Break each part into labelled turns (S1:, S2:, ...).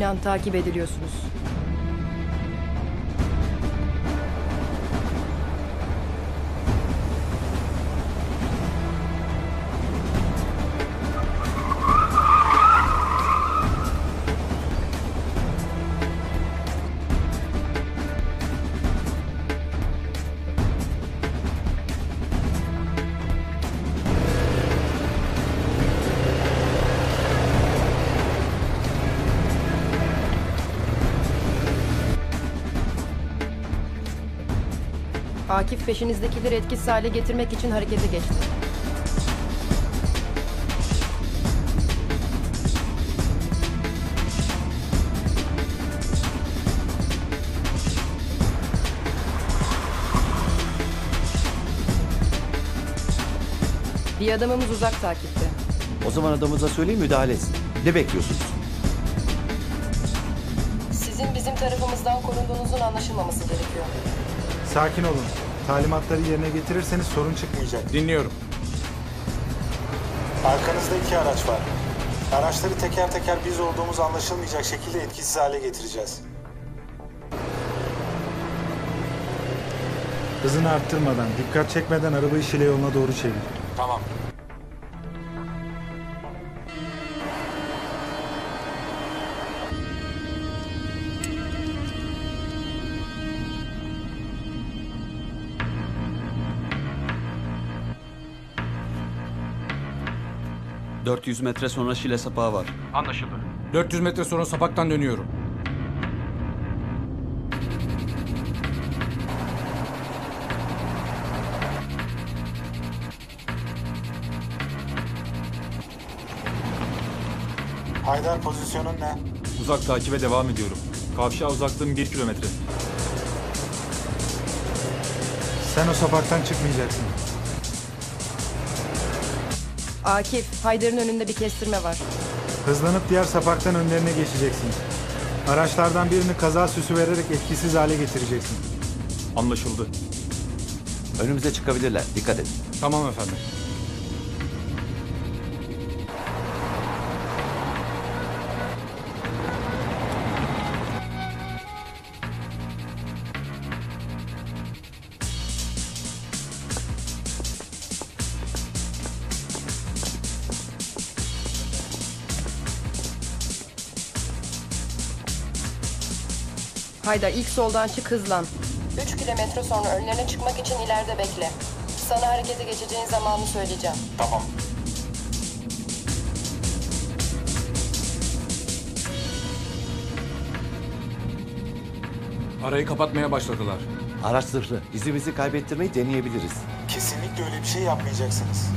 S1: Sinan takip ediliyorsunuz. Akif peşinizdekileri etkisiz hale getirmek için harekete geçti. Bir adamımız uzak takipte.
S2: O zaman adamıza söyleyin müdahale etsin. Ne bekliyorsunuz?
S1: Sizin bizim tarafımızdan korunduğunuzun anlaşılmaması gerekiyor.
S3: Sakin olun. Talimatları yerine getirirseniz sorun çıkmayacak.
S4: Dinliyorum.
S3: Arkanızda iki araç var. Araçları teker teker biz olduğumuz anlaşılmayacak şekilde etkisiz hale getireceğiz. Hızını arttırmadan, dikkat çekmeden arabayı Şile yoluna doğru çevir.
S4: Tamam.
S5: 400 metre sonra Şile sapağı var.
S4: 400 metre sonra sapaktan dönüyorum.
S3: Haydar pozisyonun ne?
S6: Uzak takibe devam ediyorum. Kavşağa uzaklığım 1 kilometre.
S3: Sen o sapaktan çıkmayacaksın.
S1: Akif, Haydar'ın önünde bir kestirme var.
S3: Hızlanıp diğer sapaktan önlerine geçeceksin. Araçlardan birini kaza süsü vererek etkisiz hale getireceksin.
S6: Anlaşıldı.
S2: Önümüze çıkabilirler. Dikkat edin.
S4: Tamam efendim.
S1: Haydar ilk soldan çık hızlan. 3 kilometre sonra önlerine çıkmak için ileride bekle. Sana harekete geçeceğin zamanı söyleyeceğim.
S3: Tamam.
S4: Arayı kapatmaya başladılar.
S2: Araç zırhlı. İzimizi kaybettirmeyi deneyebiliriz.
S3: Kesinlikle öyle bir şey yapmayacaksınız.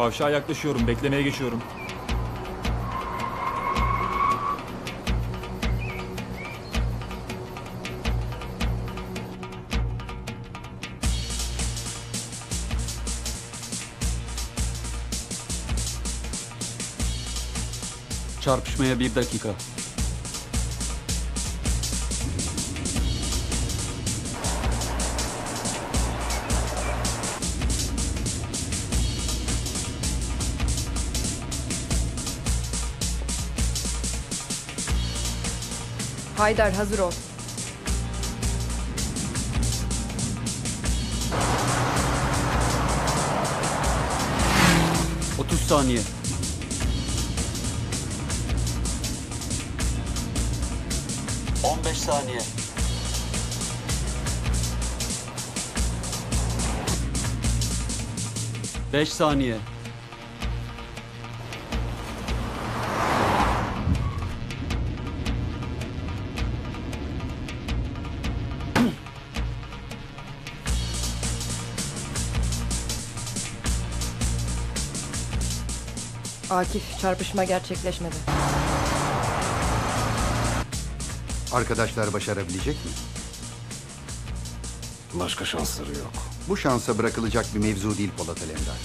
S6: Kavşağa yaklaşıyorum. Beklemeye geçiyorum.
S5: Çarpışmaya bir dakika.
S1: Haydar hazır ol.
S5: Otuz saniye. On beş saniye. Beş saniye.
S1: Akif çarpışma gerçekleşmedi.
S7: Arkadaşlar başarabilecek mi?
S8: Başka şansları yok.
S7: Bu şansa bırakılacak bir mevzu değil Polat Alemdar.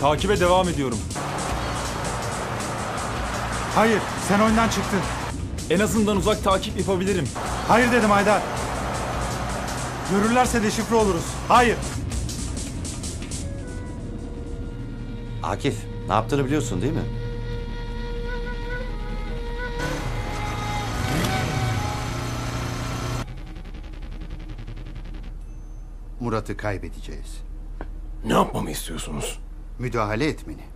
S6: Takibe devam ediyorum.
S3: Hayır, sen oyundan çıktın.
S6: En azından uzak takip yapabilirim.
S3: Hayır dedim Haydar. Görürlerse deşifre oluruz. Hayır.
S2: Akif, ne yaptığını biliyorsun değil mi?
S7: Murat'ı kaybedeceğiz.
S8: Ne yapmamı istiyorsunuz?
S7: Müdahale etmeni.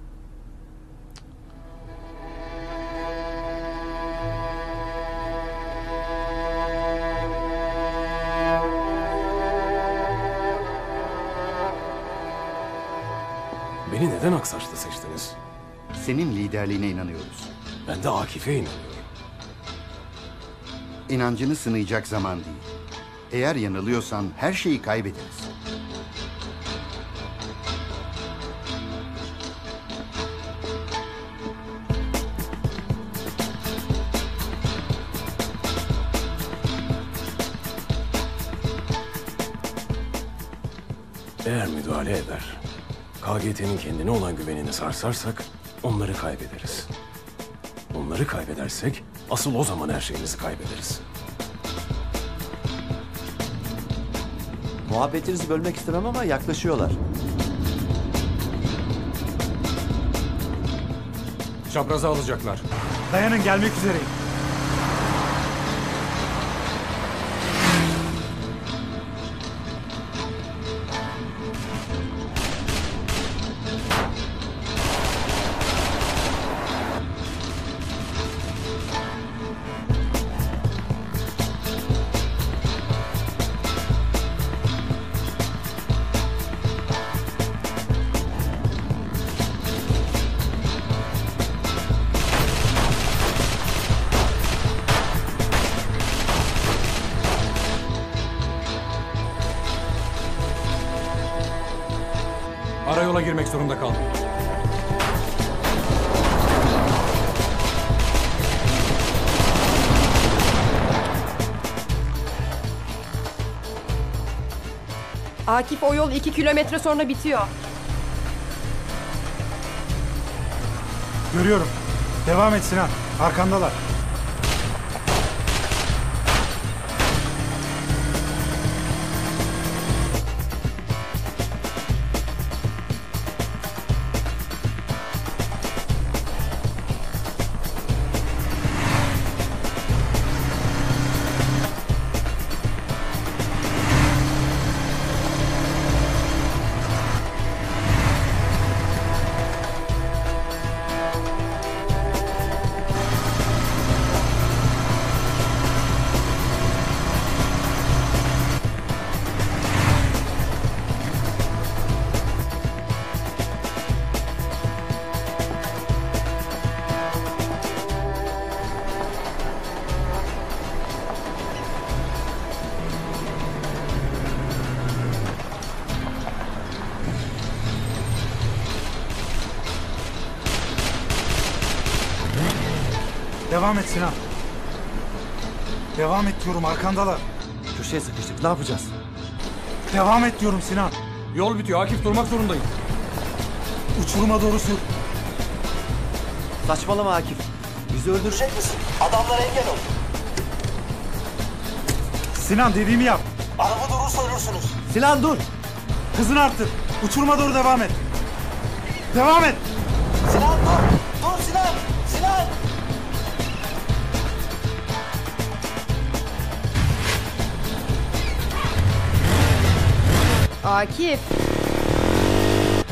S8: Neden Aksaç'ta seçtiniz?
S7: Senin liderliğine inanıyoruz.
S8: Ben de Akif'e inanıyorum.
S7: İnancını sınayacak zaman değil. Eğer yanılıyorsan her şeyi kaybederiz.
S8: KGT'nin kendine olan güvenini sarsarsak onları kaybederiz. Onları kaybedersek asıl o zaman her şeyimizi kaybederiz.
S2: Muhabbetinizi bölmek istemem ama yaklaşıyorlar.
S4: Çaprazı alacaklar.
S3: Dayanın gelmek üzereyim.
S4: Arayola girmek zorunda kaldım.
S1: Akif o yol iki kilometre sonra bitiyor.
S3: Görüyorum. Devam et Sinan. Arkandalar. Devam et Sinan. Devam et diyorum arkandalar.
S2: Köşeye sıkıştık. Ne yapacağız?
S3: Devam et diyorum Sinan.
S4: Yol bitiyor. Akif durmak zorundayım.
S3: Uçuruma doğru sür.
S2: Saçmalama Akif. Bizi öldürecek misin?
S3: Sinan dediğimi yap.
S2: Sinan dur.
S3: Hızını arttır. Uçuruma doğru devam et. Devam et.
S1: Akif.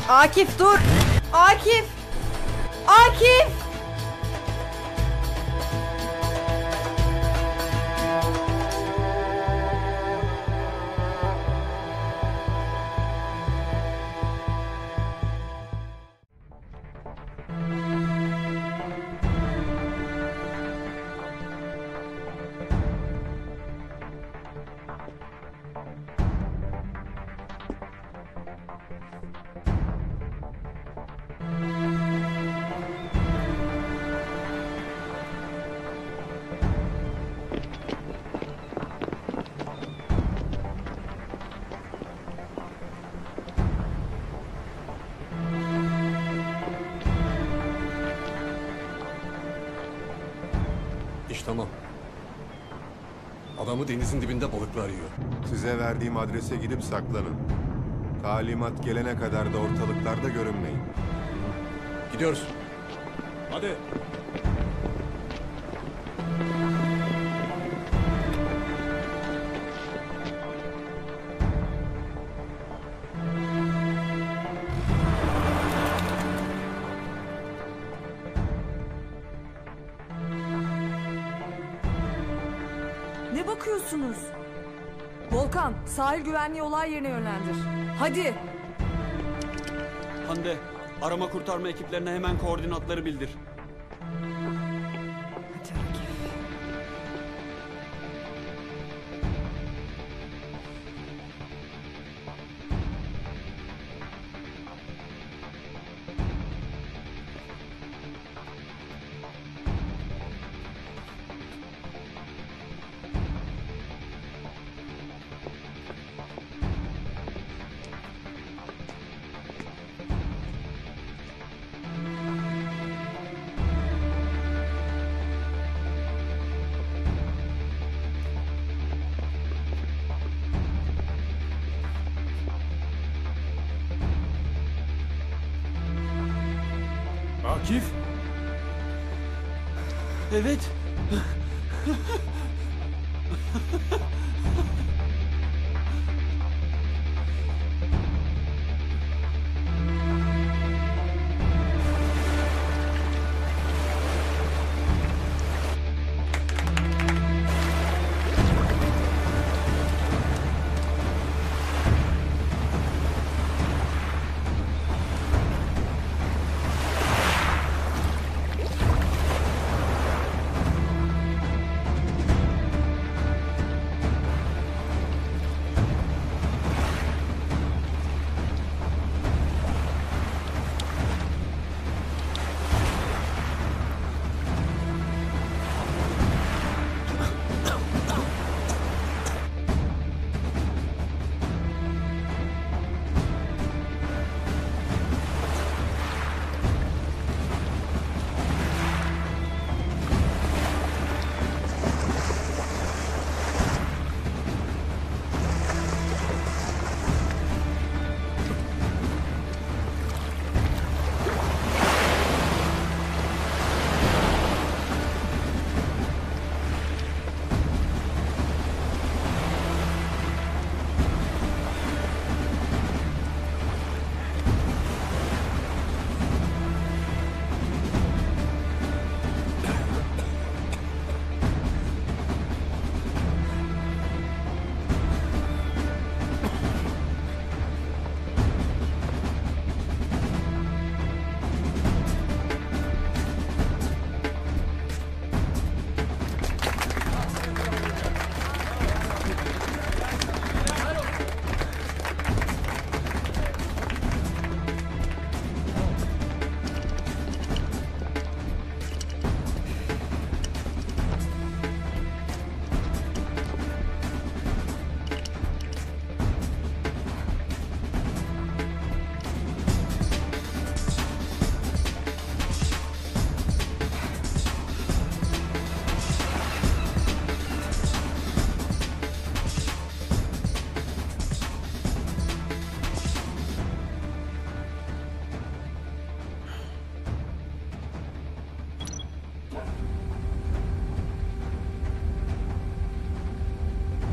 S1: Akif dur. Akif. Akif.
S9: Adamı denizin dibinde balıklar yiyor.
S10: Size verdiğim adrese gidip saklanın. Talimat gelene kadar da ortalıklarda görünmeyin.
S9: Gidiyoruz. Hadi.
S11: Ne bakıyorsunuz? Volkan, sahil güvenliği olay yerine yönlendir. Hadi.
S5: Hande, arama kurtarma ekiplerine hemen koordinatları bildir.
S9: Akif.
S5: Evet.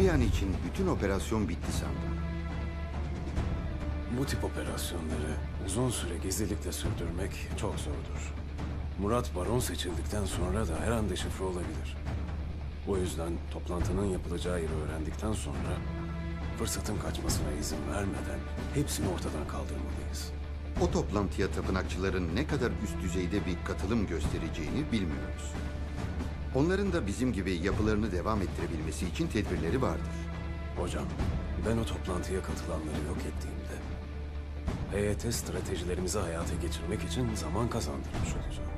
S7: Bir an için bütün operasyon bitti sandım.
S8: Bu tip operasyonları uzun süre gizlilikle sürdürmek çok zordur. Murat Baron seçildikten sonra da her an deşifre olabilir. O yüzden toplantının yapılacağı yeri öğrendikten sonra fırsatın kaçmasına izin vermeden hepsini ortadan kaldırmalıyız.
S7: O toplantıya tapınakçıların ne kadar üst düzeyde bir katılım göstereceğini bilmiyoruz. Onların da bizim gibi yapılarını devam ettirebilmesi için tedbirleri vardır.
S8: Hocam, ben o toplantıya katılanları yok ettiğimde heyete stratejilerimizi hayata geçirmek için zaman kazandırmış olacağım.